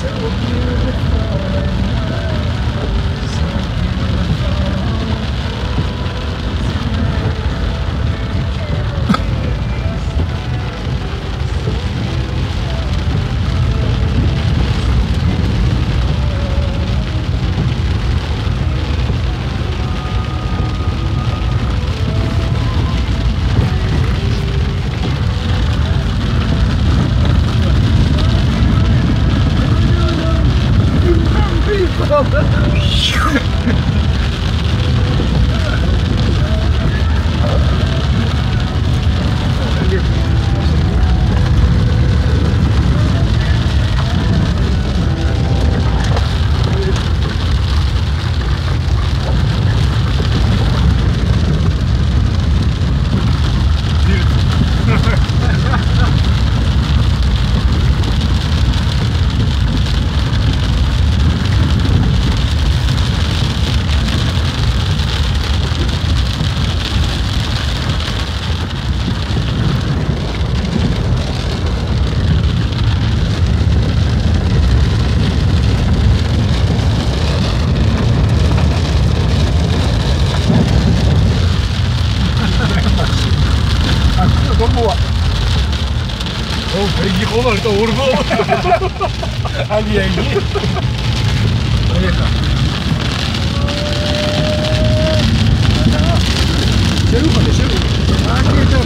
So beautiful. Oh, my God. Gamboa. Oh, Peggy Ronaldo, urbo. Ali Egi. Поехали. Шеруха, шеруха. А, где-то.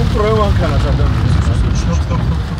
Упрыван, когда-то. Стоп, стоп, стоп.